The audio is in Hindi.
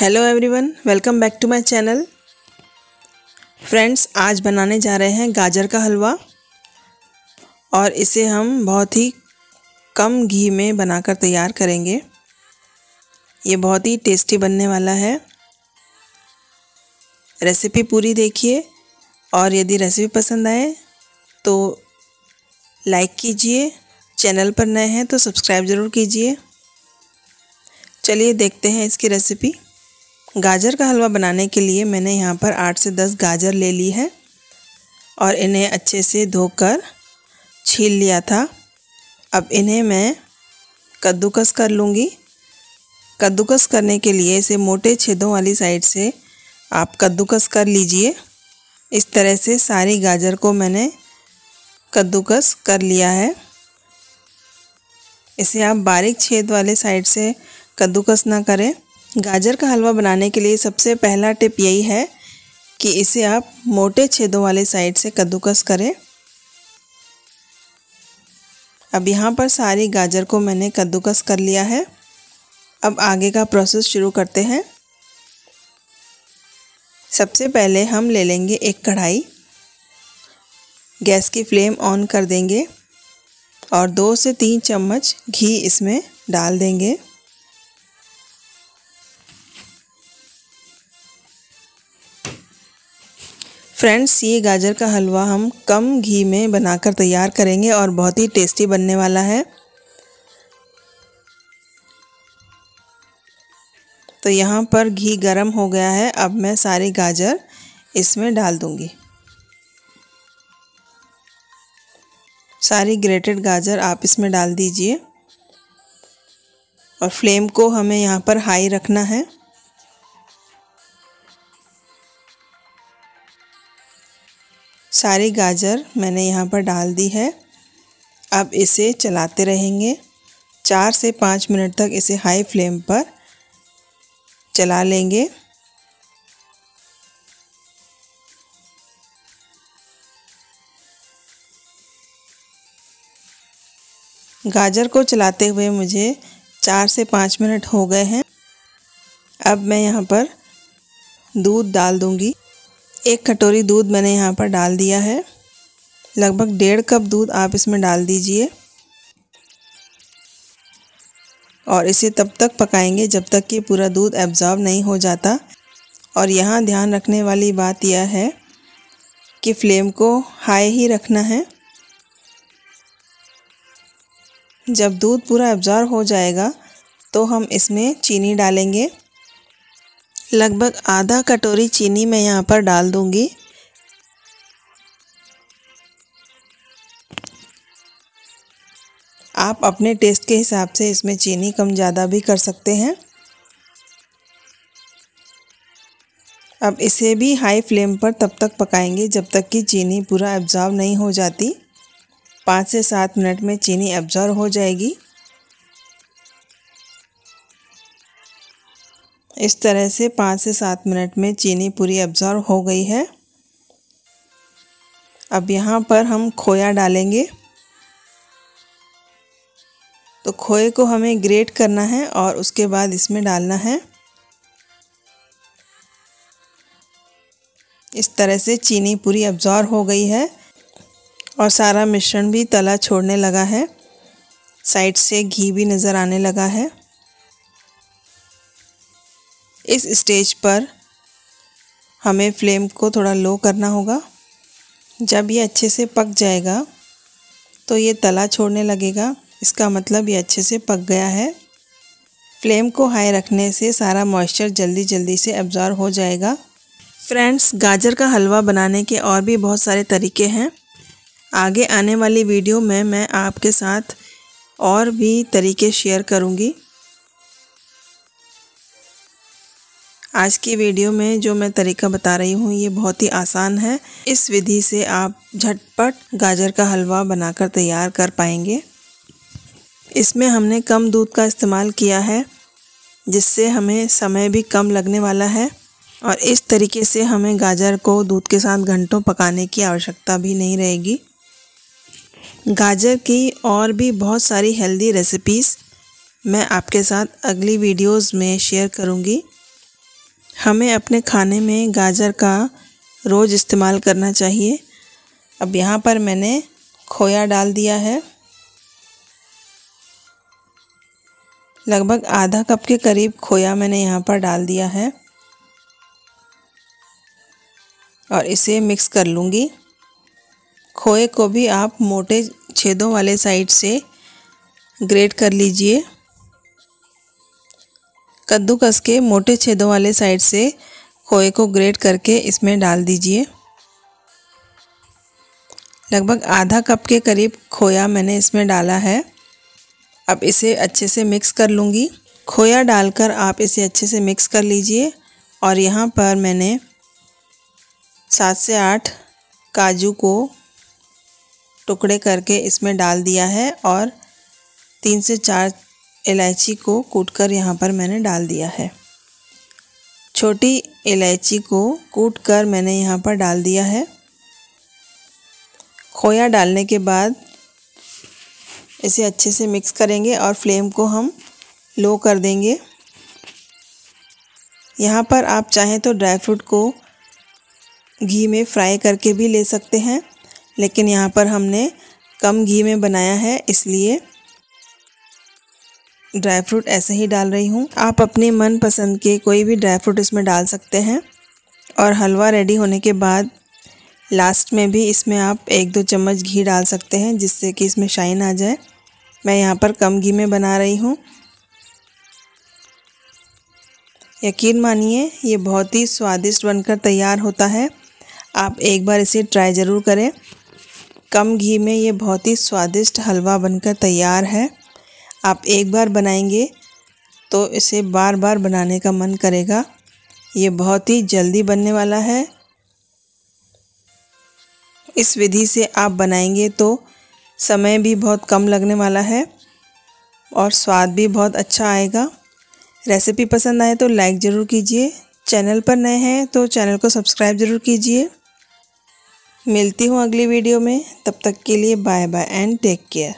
Hello everyone welcome back to my channel friends आज बनाने जा रहे हैं गाजर का हलवा और इसे हम बहुत ही कम घी में बनाकर तैयार करेंगे। ये बहुत ही टेस्टी बनने वाला है। रेसिपी पूरी देखिए और यदि रेसिपी पसंद आए तो लाइक कीजिए। चैनल पर नए हैं तो सब्सक्राइब ज़रूर कीजिए। चलिए देखते हैं इसकी रेसिपी गाजर का हलवा बनाने के लिए मैंने यहाँ पर आठ से दस गाजर ले ली है और इन्हें अच्छे से धोकर छील लिया था। अब इन्हें मैं कद्दूकस कर लूँगी। कद्दूकस करने के लिए इसे मोटे छेदों वाली साइड से आप कद्दूकस कर लीजिए। इस तरह से सारी गाजर को मैंने कद्दूकस कर लिया है। इसे आप बारीक छेद वाले साइड से कद्दूकस ना करें। गाजर का हलवा बनाने के लिए सबसे पहला टिप यही है कि इसे आप मोटे छेदों वाले साइड से कद्दूकस करें। अब यहाँ पर सारी गाजर को मैंने कद्दूकस कर लिया है। अब आगे का प्रोसेस शुरू करते हैं। सबसे पहले हम ले लेंगे एक कढ़ाई। गैस की फ्लेम ऑन कर देंगे और दो से तीन चम्मच घी इसमें डाल देंगे। फ्रेंड्स, ये गाजर का हलवा हम कम घी में बनाकर तैयार करेंगे और बहुत ही टेस्टी बनने वाला है। तो यहाँ पर घी गरम हो गया है। अब मैं सारी गाजर इसमें डाल दूँगी। सारी ग्रेटेड गाजर आप इसमें डाल दीजिए। और फ्लेम को हमें यहाँ पर हाई रखना है। सारी गाजर मैंने यहाँ पर डाल दी है। अब इसे चलाते रहेंगे। चार से पाँच मिनट तक इसे हाई फ्लेम पर चला लेंगे। गाजर को चलाते हुए मुझे चार से पाँच मिनट हो गए हैं। अब मैं यहाँ पर दूध डाल दूँगी। एक कटोरी दूध मैंने यहाँ पर डाल दिया है। लगभग डेढ़ कप दूध आप इसमें डाल दीजिए। और इसे तब तक पकाएँगे जब तक कि पूरा दूध एब्जॉर्ब नहीं हो जाता। और यहाँ ध्यान रखने वाली बात यह है कि फ्लेम को हाई ही रखना है। जब दूध पूरा एब्जॉर्ब हो जाएगा तो हम इसमें चीनी डालेंगे। लगभग आधा कटोरी चीनी मैं यहाँ पर डाल दूँगी। आप अपने टेस्ट के हिसाब से इसमें चीनी कम ज़्यादा भी कर सकते हैं। अब इसे भी हाई फ्लेम पर तब तक पकाएँगे जब तक कि चीनी पूरा एब्जॉर्व नहीं हो जाती। पाँच से सात मिनट में चीनी एब्जॉर्व हो जाएगी। इस तरह से पाँच से सात मिनट में चीनी पूरी एब्जॉर्व हो गई है। अब यहाँ पर हम खोया डालेंगे। तो खोए को हमें ग्रेट करना है और उसके बाद इसमें डालना है। इस तरह से चीनी पूरी एब्जॉर्व हो गई है और सारा मिश्रण भी तला छोड़ने लगा है। साइड से घी भी नज़र आने लगा है। इस स्टेज पर हमें फ्लेम को थोड़ा लो करना होगा। जब ये अच्छे से पक जाएगा तो ये तला छोड़ने लगेगा। इसका मतलब ये अच्छे से पक गया है। फ्लेम को हाई रखने से सारा मॉइस्चर जल्दी जल्दी से एब्ज़ॉर्व हो जाएगा। फ्रेंड्स, गाजर का हलवा बनाने के और भी बहुत सारे तरीके हैं। आगे आने वाली वीडियो में मैं आपके साथ और भी तरीके शेयर करूँगी। आज की वीडियो में जो मैं तरीका बता रही हूँ, ये बहुत ही आसान है। इस विधि से आप झटपट गाजर का हलवा बनाकर तैयार कर पाएँगे। इसमें हमने कम दूध का इस्तेमाल किया है, जिससे हमें समय भी कम लगने वाला है और इस तरीके से हमें गाजर को दूध के साथ घंटों पकाने की आवश्यकता भी नहीं रहेगी। गाजर की और भी बहुत सारी हेल्दी रेसिपीज़ मैं आपके साथ अगली वीडियोस में शेयर करूँगी। हमें अपने खाने में गाजर का रोज़ इस्तेमाल करना चाहिए। अब यहाँ पर मैंने खोया डाल दिया है। लगभग आधा कप के करीब खोया मैंने यहाँ पर डाल दिया है। और इसे मिक्स कर लूँगी। खोए को भी आप मोटे छेदों वाले साइड से ग्रेट कर लीजिए। कद्दूकस के मोटे छेदों वाले साइड से खोए को ग्रेट करके इसमें डाल दीजिए। लगभग आधा कप के करीब खोया मैंने इसमें डाला है। अब इसे अच्छे से मिक्स कर लूँगी। खोया डालकर आप इसे अच्छे से मिक्स कर लीजिए। और यहाँ पर मैंने सात से आठ काजू को टुकड़े करके इसमें डाल दिया है और तीन से चार इलायची को कूटकर यहाँ पर मैंने डाल दिया है। छोटी इलायची को कूट कर मैंने यहाँ पर डाल दिया है। खोया डालने के बाद इसे अच्छे से मिक्स करेंगे और फ्लेम को हम लो कर देंगे। यहाँ पर आप चाहें तो ड्राई फ्रूट को घी में फ्राई करके भी ले सकते हैं, लेकिन यहाँ पर हमने कम घी में बनाया है, इसलिए ड्राई फ्रूट ऐसे ही डाल रही हूँ। आप अपने मन पसंद के कोई भी ड्राई फ्रूट इसमें डाल सकते हैं। और हलवा रेडी होने के बाद लास्ट में भी इसमें आप एक दो चम्मच घी डाल सकते हैं, जिससे कि इसमें शाइन आ जाए। मैं यहाँ पर कम घी में बना रही हूँ। यकीन मानिए, ये बहुत ही स्वादिष्ट बनकर तैयार होता है। आप एक बार इसे ट्राई ज़रूर करें। कम घी में ये बहुत ही स्वादिष्ट हलवा बनकर तैयार है। आप एक बार बनाएँगे तो इसे बार बार बनाने का मन करेगा। ये बहुत ही जल्दी बनने वाला है। इस विधि से आप बनाएँगे तो समय भी बहुत कम लगने वाला है और स्वाद भी बहुत अच्छा आएगा। रेसिपी पसंद आए तो लाइक ज़रूर कीजिए। चैनल पर नए हैं तो चैनल को सब्सक्राइब ज़रूर कीजिए। मिलती हूँ अगली वीडियो में। तब तक के लिए bye bye and take care.